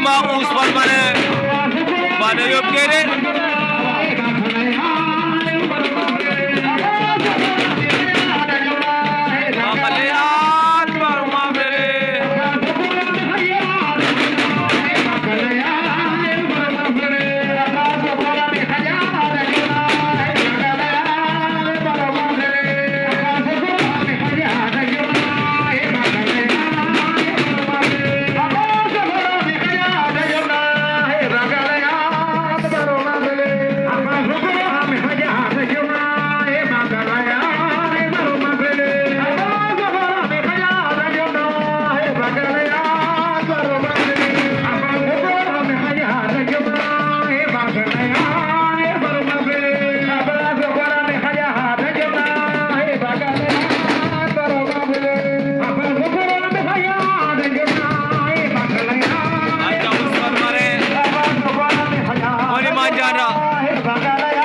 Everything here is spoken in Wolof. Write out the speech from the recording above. Halima Ousmane Mané Mané yóbbu kee de भगवान